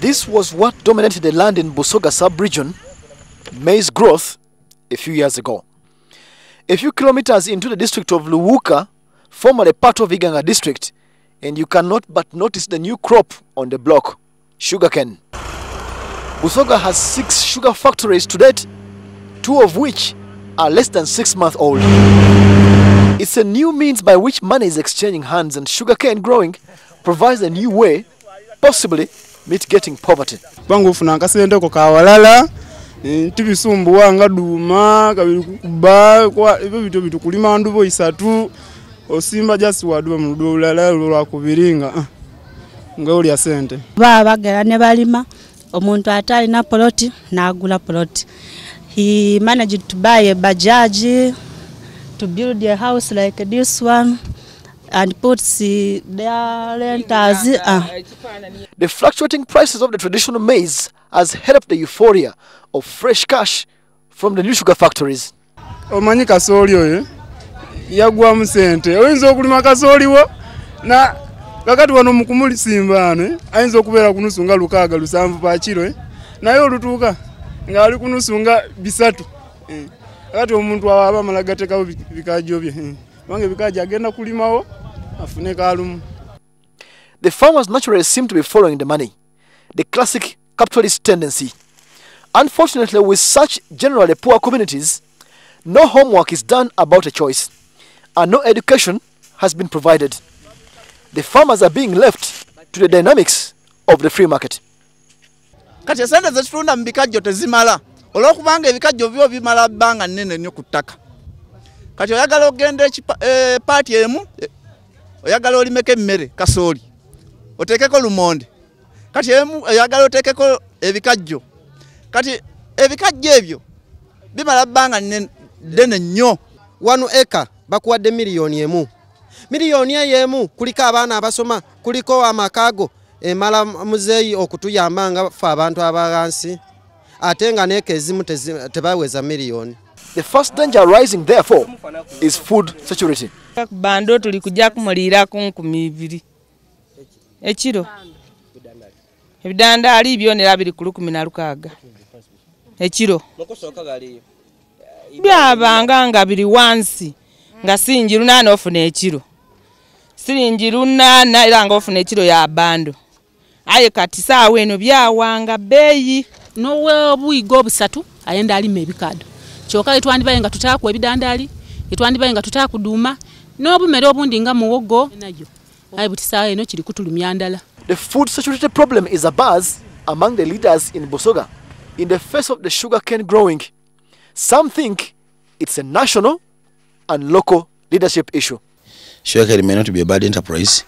This was what dominated the land in Busoga sub-region, maize growth, a few years ago. A few kilometers into the district of Luuka, formerly part of Iganga district, and you cannot but notice the new crop on the block, sugarcane. Busoga has six sugar factories to date, two of which are less than six months old. It's a new means by which money is exchanging hands and sugarcane growing provides a new way, possibly mitigating poverty. kubanga ofuna akasenteko kawalala eh, tibisumbuwa nga duuma kabiri kukuba kwa- ebyo bityo bitukulima ndubo isatu osimba jasi waduba mu ulala olulala kubiringa lwakubiri nga ah, nga olya sente. Baba bagera ne balima omuntu atalina poloti n'agula poloti. He managed to buy a bajaji to build a house like this one and puts the their renters uh, The fluctuating prices of the traditional maize has helped the euphoria of fresh cash from the new sugar factories. omanyi kasooli oyo yagwamu sente oyinza okulima kasooli wo na kakati wano mukumulisimba ano eh, ayinza okubeera kunusu nga lukaaga lusanvu pakiro eh, naye olutuuka ng'ali kunusu nga bisatu eh. kakati omuntu awo aba amala gatekawo bi- bikajo bye eh. kubanga ebikajo agenda kulimawo afune kalumu The farmers naturally seem to be following the money, the classic capitalist tendency. Unfortunately, with such generally poor communities, no homework is done about a choice, and no education has been provided. The farmers are being left to the dynamics of the free market. kati esente zetutunda mu bikajjo tezimala olwokubanga ebikajjo byo bimala bbanga nnene nnyo ku ttaka kati oyagala ogenda ekipa- eh, emu eh, oyagala olimeko emmere kasooli oteekeko lumonde. Kati emu oyagala oteekeko ebikajjo. Kati ebikajjo ebyo bimala bbanga ddene nnyo. Wanu eka bakuwadde miliyoni emu. Miliyoni eyo emu kuliko abaana abasoma kuliko amakaago emala muzeeyi okutuyamba nga ffe abantu abagansi ate nga neeka ezimu tebaweza miliyoni. The first danger arising, therefore, is food security. bando tuli kujja kumuliirako nkumi ibiri ekiro? Ebidandaali byonera biri ku lukumi na lukaaga. Ekiro? Byabanga nga biri wansi nga siringi lunaana ofuna ekiro. Siringi lunaana era nga ofuna ekiro ya bando aye kati saawa eno byawanga bbeeyi. N'obwiga obusatu ayenda alima ebikado kyokka etwandibaye nga tutaaku ebidandaali etwandibaye nga tutaaku duuma n'obumere obundi nga muwogo. nayo aye buti eno kiri kutulumya ndala The food security problem is a buzz among the leaders in Bosoga in the face of the sugarcane growing. Some think it's a national and local leadership issue. Sugarcane may not be a bad enterprise,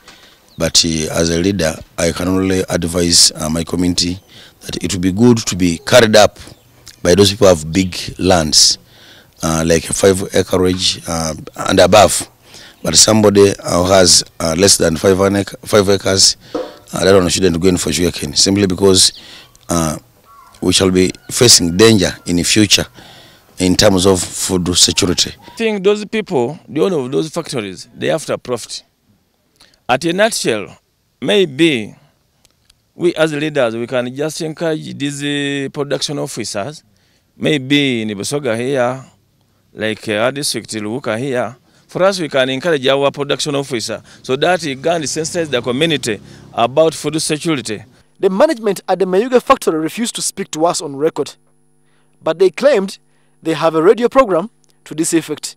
but uh, as a leader, I can only advise uh, my community that it would be good to be carried up by those people who have big lands, uh, like a five acreage uh, and above. But somebody uh, who has uh, less than five, five acres, uh, that one shouldn't go in for sugarcane, simply because uh, we shall be facing danger in the future in terms of food security. I think those people, the owner of those factories, they have to profit. At a nutshell, maybe we as leaders, we can just encourage these uh, production officers, maybe in Ibusoga here, like uh, our district, Luka here. For us, we can encourage our production officer so that he can sensitize the community about food security. The management at the Mayuge factory refused to speak to us on record, but they claimed they have a radio program to this effect,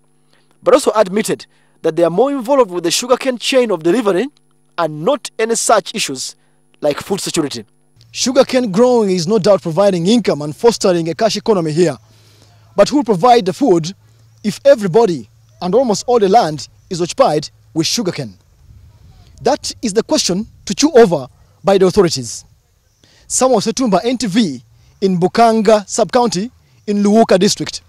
but also admitted that they are more involved with the sugarcane chain of delivery and not any such issues like food security. Sugarcane growing is no doubt providing income and fostering a cash economy here. But who will provide the food if everybody and almost all the land is occupied with sugarcane? That is the question to chew over by the authorities. Samuel Ssettumba, NTV, in Bukanga sub-county in Luuka district.